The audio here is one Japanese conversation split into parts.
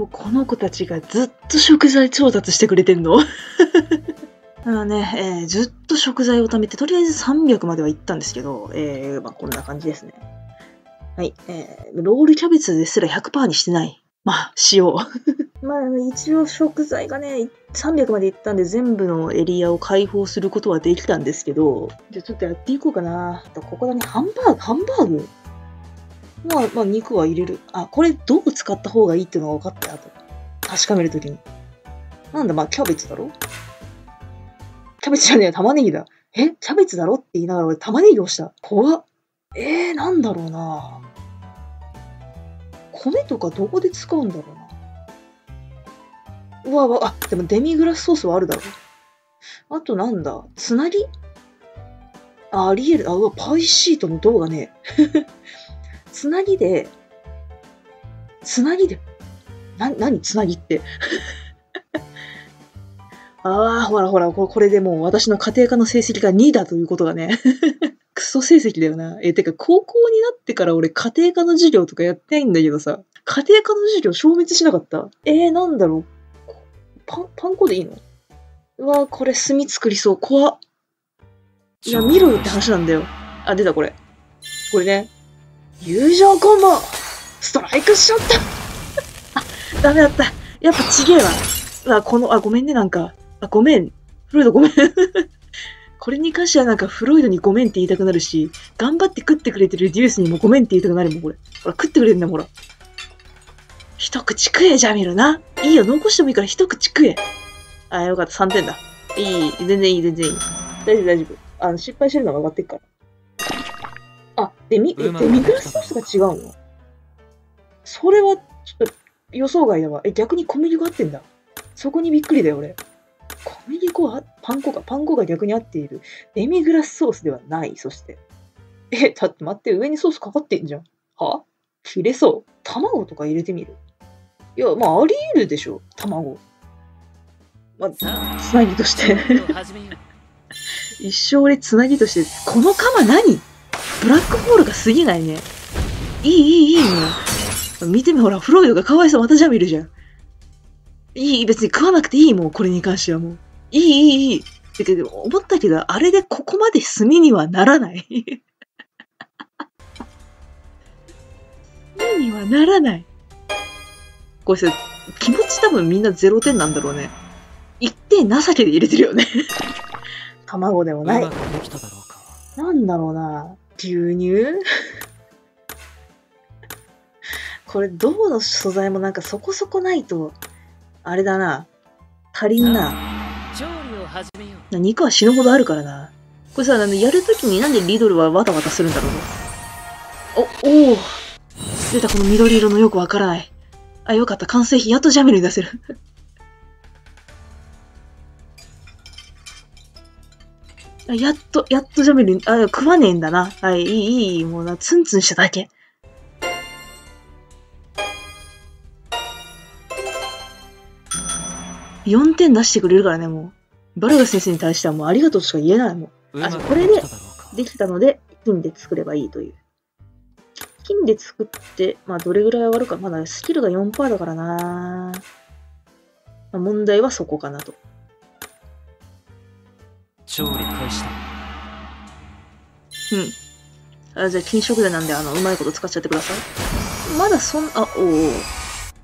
もうこの子たちがずっと食材調達してくれてんの？あのね、えーずっと食材を貯めて、とりあえず300までは行ったんですけど、えーまあ、こんな感じですね。はい、えーロールキャベツですら100%にしてない。まあ、しよう。まあ、一応食材がね、300まで行ったんで全部のエリアを開放することはできたんですけど、じゃあちょっとやっていこうかな。ここだね、ハンバーグ、ハンバーグまあ、まあ、肉は入れる。あ、これどう使った方がいいっていうのが分かったよ、と。確かめるときに。なんだ、まあ、キャベツだろ？キャベツじゃねえ、玉ねぎだ。え？キャベツだろって言いながら俺玉ねぎ押した。怖っ。えー、なんだろうな米とかどこで使うんだろうな。うわうわ、あ、でもデミグラスソースはあるだろう。あとなんだ？つなぎあ、ありえる。あ、うわ、パイシートの銅がね。つなぎで、つなぎで、な、なにつなぎって？ああ、ほらほら、これこれでもう私の家庭科の成績が2だということがね。クソ成績だよな。え、てか高校になってから俺家庭科の授業とかやってないんだけどさ、家庭科の授業消滅しなかった？えー、なんだろう。パン、パン粉でいいの？うわこれ炭作りそう。怖っ。いや、見ろよって話なんだよ。あ、出たこれ。これね。友情コンボストライクショット あ、ダメだった。やっぱちげえわ。うわ、この、あ、ごめんね、なんか。あ、ごめん。フロイドごめん。これに関してはなんかフロイドにごめんって言いたくなるし、頑張って食ってくれてるデュースにもごめんって言いたくなるもん、これ。ほら、食ってくれるんだもん、ほら。一口食え、ジャミルな。いいよ、残してもいいから一口食え。あ、よかった、3点だ。いい、全然いい、全然いい。大丈夫、大丈夫。あの、失敗してるのが分かってるから。あ、デミ、え、デミグラスソースが違うの？それは、ちょっと予想外だわ。え、逆に小麦粉合ってんだ。そこにびっくりだよ、俺。小麦粉は、パン粉が、パン粉が逆に合っている。デミグラスソースではない、そして。え、だって待って、上にソースかかってんじゃん。は？切れそう。卵とか入れてみるいや、まあ、あり得るでしょ、卵。まあ、つなぎとして。一生俺つなぎとして、この釜何？ブラックホールが過ぎないね。いい、いい、いい、もう。見てみ、ほら、フロイドがかわいそう、またジャミルじゃん。いい、別に食わなくていいもん、これに関してはもう。いい、いい、いい。だけど、思ったけど、あれでここまで炭にはならない。炭にはならない。これさ、気持ち多分みんな0点なんだろうね。1点情けで入れてるよね。卵でもない。なんだろうな。牛乳？これ、どの素材もなんかそこそこないと、あれだな。足りんな。調理を始めような肉は死ぬほどあるからな。これさ、あのやるときになんでリドルはワタワタするんだろうね。お、おお出たこの緑色のよくわからない。あ、よかった。完成品やっとジャミルに出せる。やっと、やっとジャミルに、あ、食わねえんだな。はい、いい、いい、もうな、ツンツンしただけ。4点出してくれるからね、もう。バルガス先生に対してはもうありがとうとしか言えないもん。うまくこれでできたので、金で作ればいいという。金で作って、まあどれぐらい上がるか、まだスキルが4%だからな、まあ、問題はそこかなと。調理開始だうん。あじゃあ金食材なんで、あの、うまいこと使っちゃってください？まだそん、あ、おお。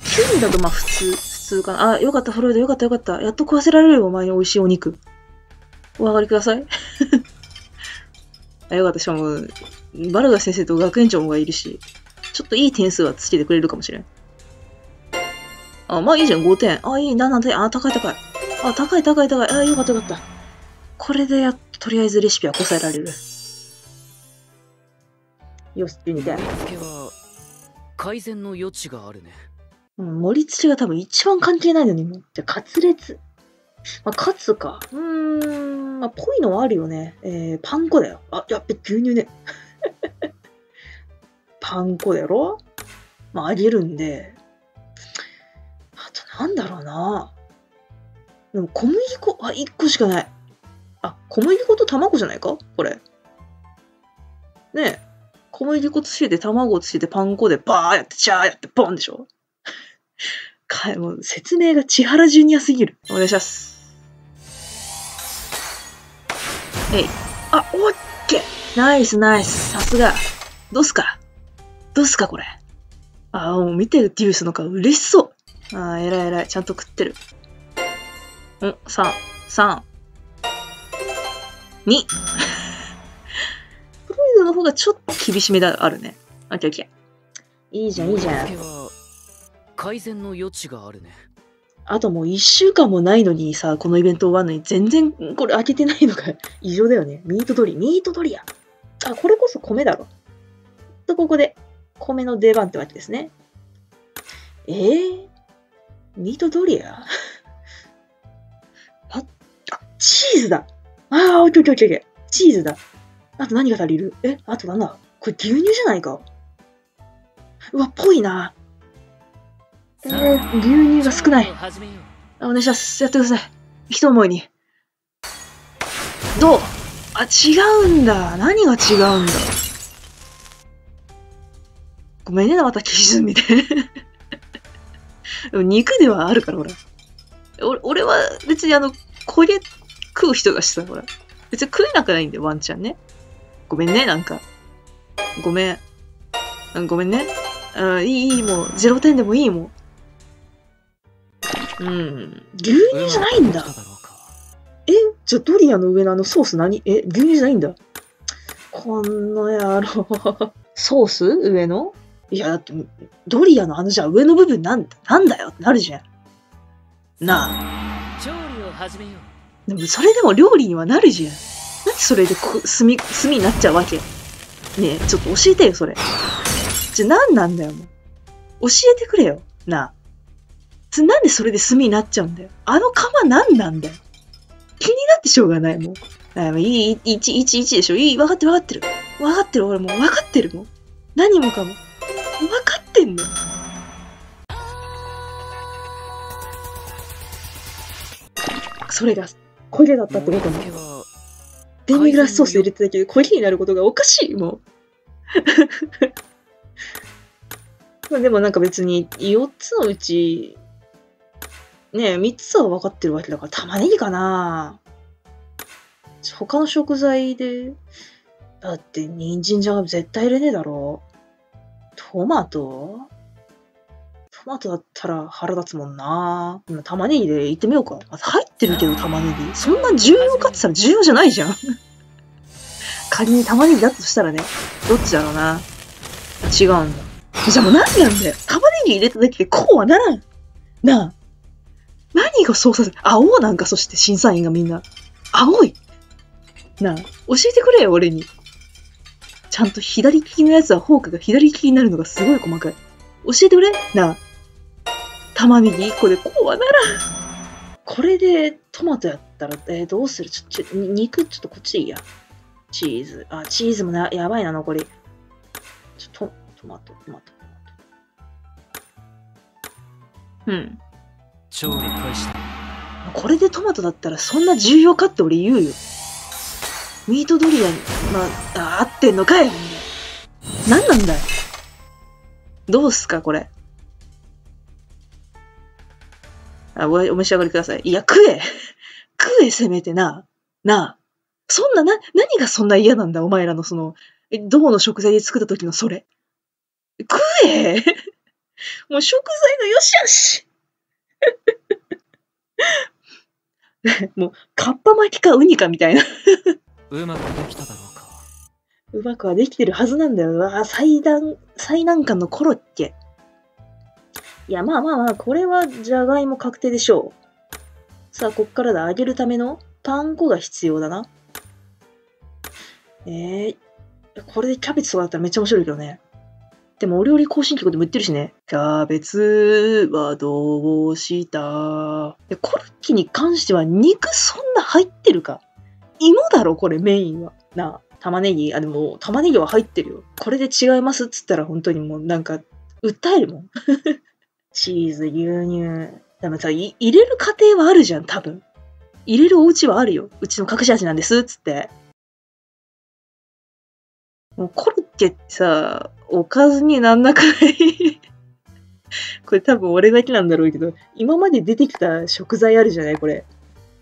金だとまあ普通、普通かな。あ、よかった、フロイド、よかった、よかった。やっと食わせられるよ、お前に美味しいお肉。お上がりください。あ、よかった、しかも、バルガ先生と学園長もがいるし、ちょっといい点数はつけてくれるかもしれん。あ、まあいいじゃん、5点。あ、いい、7点。あ、高い高い。あ、高い高い高い。あ、よかったよかった。これでやっと、とりあえずレシピは答えられる。よし、12点盛。り付けは改善の余地があるねうん、盛り付けが多分一番関係ないのにもう。じゃあ、カツレツ。まあ、カツか。うーん、まあ、ぽいのはあるよね。えー、パン粉だよ。あ、やっべ、牛乳ね。パン粉だろ？まあ、あげるんで。あと、なんだろうな。でも、小麦粉、あ、1個しかない。あ、小麦粉と卵じゃないか？これ。ねえ。小麦粉つけて、卵つけて、パン粉でバーやって、チャーやって、ボンでしょ？かもう説明が千原ジュニアすぎる。お願いします。えい。あ、オッケーナイスナイスさすが。どうすか？どうすかこれ？あ、もう見てるデュースの顔嬉しそう。あー、偉い偉い。ちゃんと食ってる。お、3、3、2。プロイドの方がちょっと厳しめだ、あるね。オッケーオッケー。いいじゃん、いいじゃん。改善の余地があるねあともう一週間もないのにさ、このイベント終わるのに全然これ開けてないのが 異常だよね。ミートドリ、ミートドリア。あ、これこそ米だろ。と、ここで米の出番ってわけですね。えー、ミートドリア？あ、あ、チーズだ。あー、オッケーオッケーオッケーオッケー。チーズだ。あと何が足りる？え、あとなんだ？これ牛乳じゃないか？うわ、ぽいな。えー、牛乳が少ないあお願いします。やってください。一思いに。どう？あ、違うんだ。何が違うんだ？ごめんね、また基準みたいな。でも肉ではあるから、ほら。俺俺は別にあの、焦げ食う人がした、ほら。別に食えなくないんだよ、ワンちゃんね。ごめんね、なんか。ごめん。うんごめんね。うん、いい、いい、もう、0点でもいい、もう。うん。牛乳じゃないんだえじゃあドリアの上のあのソース何？え牛乳じゃないんだ。この野郎。ソース？上の？いや、だって、ドリアのあのじゃあ上の部分なんだなんだよ？ってなるじゃん。なあ。調理を始めようでもそれでも料理にはなるじゃん。なんでそれでこ炭、炭になっちゃうわけ？ねえ、ちょっと教えてよ、それ。じゃあ何なんだよ、もう。教えてくれよ。な。なんでそれで炭になっちゃうんだよ？あの釜何なんだよ？気になってしょうがない、もう。あもういい、い1、1、1でしょ？いい、分かってる分かってる。分かってる、俺もう分かってるもん。何もかも。分かってんの。それが、焦げだったってことね。盛り付けはデミグラスソース入れてただけで焦げになることがおかしい、もう。まあでもなんか別に4つのうち、ねえ、3つは分かってるわけだから、玉ねぎかな他の食材で、だって人参じゃ絶対入れねえだろ。トマト？トマトだったら腹立つもんな。今玉ねぎで行ってみようか。入ってるけど玉ねぎ。そんな重要かって言ったら重要じゃないじゃん。仮に玉ねぎだとしたらね、どっちだろうな。違うんだ。じゃあもう何なんだよ。玉ねぎ入れただけでこうはならん。なあ。何がそうさせ、青なんかそして審査員がみんな。青い。なあ、教えてくれよ、俺に。ちゃんと左利きのやつはフォークが左利きになるのがすごい細かい。教えてくれなあ。玉ねぎ1個でこうはならん。これでトマトやったら、えーどうする？ちょ、ちょ、に肉？ちょっとこっちでいいや。チーズ。あ、チーズもな、やばいな、残り。ちょ、ト、トマト、トマト、トマト。うん。調理開始だこれでトマトだったらそんな重要かって俺言うよ。ミートドリアに、まあ、あ合ってんのかい何なんだよ。どうすか、これ？あ、おお召し上がりください。いや、食え 食え、せめてな。なあ。そんな、な、何がそんな嫌なんだ、お前らのその、え、銅の食材で作った時のそれ。食え もう食材のよしあし もう、カッパ巻きかウニかみたいな。うまくできただろうかうまくはできてるはずなんだよ。うわあ最難、最難関のコロッケ。いや、まあまあまあ、これはじゃがいも確定でしょう。さあ、こっからだ。揚げるためのパン粉が必要だな。えー、これでキャベツとかだったらめっちゃ面白いけどね。でも、お料理更新曲でも言ってるしね。キャベツはどうした？でコロッケに関しては肉そんな入ってるか？芋だろ、これメインは。なあ、玉ねぎ、あ、でも、玉ねぎは入ってるよ。これで違いますっつったら本当にもうなんか、訴えるもん。チーズ、牛乳。でもさ、入れる過程はあるじゃん、多分。入れるお家はあるよ。うちの隠し味なんです、つって。もうコロッケってさ、おかずになんなくない？これ多分俺だけなんだろうけど、今まで出てきた食材あるじゃない？これ。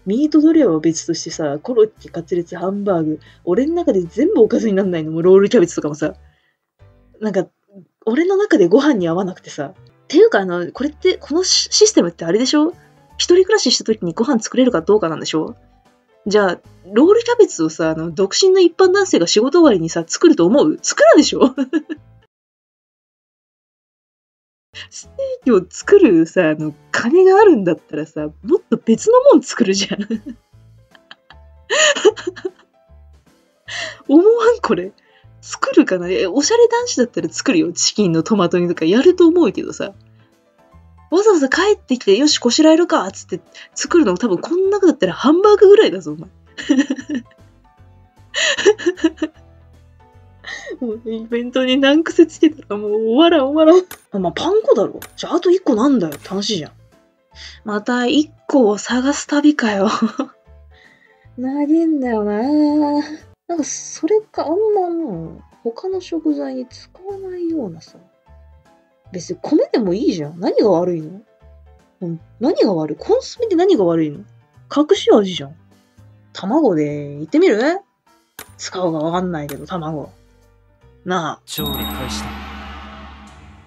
ミートドリアは別としてさ、コロッケ、カツレツ、ハンバーグ、俺の中で全部おかずになんないの？もロールキャベツとかもさ。なんか、俺の中でご飯に合わなくてさ。っていうか、あの、これって、このシシステムってあれでしょ？一人暮らしした時にご飯作れるかどうかなんでしょ？じゃあ、ロールキャベツをさ、あの、独身の一般男性が仕事終わりにさ、作ると思う？作らんでしょ？ステーキを作るさ、あの、金があるんだったらさ、もっと別のもん作るじゃん。思わん？これ。作るかな？え、おしゃれ男子だったら作るよ。チキンのトマト煮とかやると思うけどさ。わざわざ帰ってきて、よし、こしらえるかっつって作るの多分こん中だったらハンバーグぐらいだぞ、お前。もうイベントに難癖つけたらもう終わらん終わらん。あ、まあ、パン粉だろ。じゃああと1個なんだよ。楽しいじゃん。また1個を探す旅かよ。なげんだよななんかそれかあんまもう他の食材に使わないようなさ。別に米でもいいじゃん。何が悪いの？うん何が悪い？コンソメって何が悪いの？隠し味じゃん。卵で言ってみる？使うかわかんないけど、卵。なあ、調理開始だ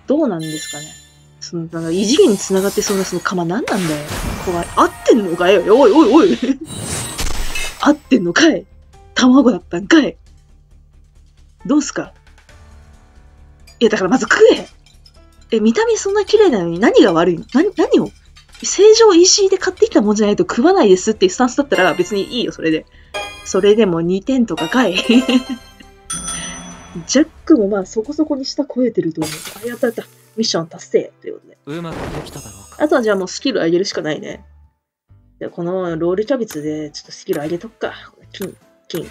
どうなんですかね？その、なんか異次元に繋がってそうなその釜何なんだよ。怖い。合ってんのかよ。おいおいおい。合ってんのかい？卵だったんかいどうすか？いや、だからまず食ええ、見た目そんな綺麗なのに何が悪いの？何、何を？正常 EC で買ってきたもんじゃないと食わないですっていうスタンスだったら別にいいよ、それで。それでも2点とかかい ジャックもまあそこそこに下超えてると思う。あ、やったやった。ミッション達成ということで。うまくできただろうかあとはじゃあもうスキル上げるしかないね。じゃあこのロールキャベツでちょっとスキル上げとくか。金、金。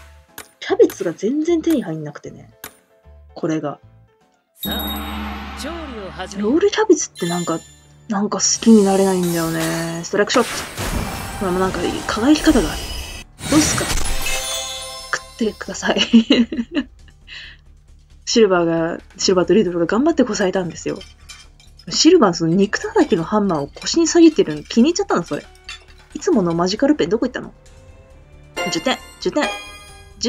キャベツが全然手に入んなくてね。これが。さあ調理を始めロールキャベツってなんか、なんか好きになれないんだよね。ストライクショット。これもなんか輝き方がある。どうっすか？食ってください。シルバーが、シルバーとリドルが頑張ってこさえたんですよ。シルバーのその肉叩きのハンマーを腰に下げてるの気に入っちゃったのそれ。いつものマジカルペンどこ行ったの ?10 点 !10 点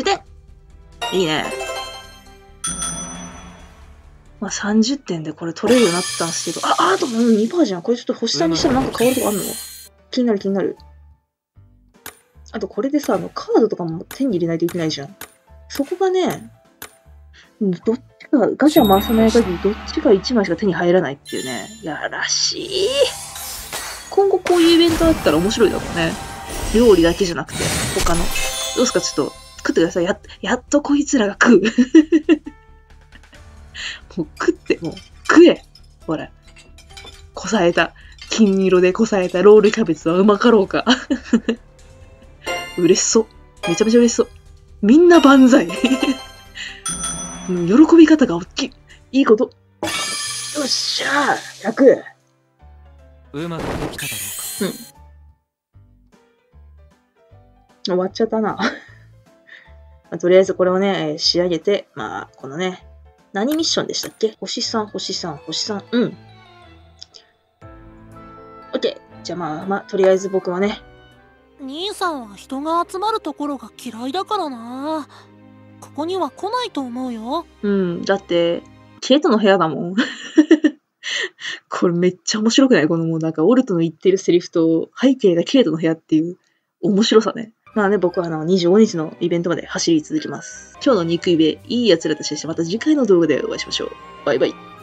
!10 点いいね。まあ30点でこれ取れるようになったんですけど、あ、あともう2%じゃん。これちょっと星さんにしたらなんか変わるとこあんの？気になる気になる。あとこれでさ、あのカードとかも手に入れないといけないじゃん。そこがね、どっちか、ガチャ回さない限りどっちか1枚しか手に入らないっていうね。やらしい。今後こういうイベントあったら面白いだろうね。料理だけじゃなくて、他の。どうすか？ちょっと食ってください。や、やっとこいつらが食う。もう食って、もう食え。ほら。こさえた。金色でこさえたロールキャベツはうまかろうか。嬉しそう。めちゃめちゃ嬉しそう。みんな万歳。うん喜び方が大きい。いいこと。よっしゃー !100! うまくできただろうか終わっちゃったな。まあとりあえずこれをね、えー仕上げて、まあ、このね、何ミッションでしたっけ？星3、星3、星3。うん。OK。じゃあまあ、まあ、とりあえず僕はね、兄さんは人が集まるところが嫌いだからなここには来ないと思うようん、だって、ケイトの部屋だもん。これめっちゃ面白くない？このもうなんか、オルトの言ってるセリフと、背景がケイトの部屋っていう面白さね。まあね、僕はあの、25日のイベントまで走り続けます。今日の肉イベ、いい奴らと接して、また次回の動画でお会いしましょう。バイバイ。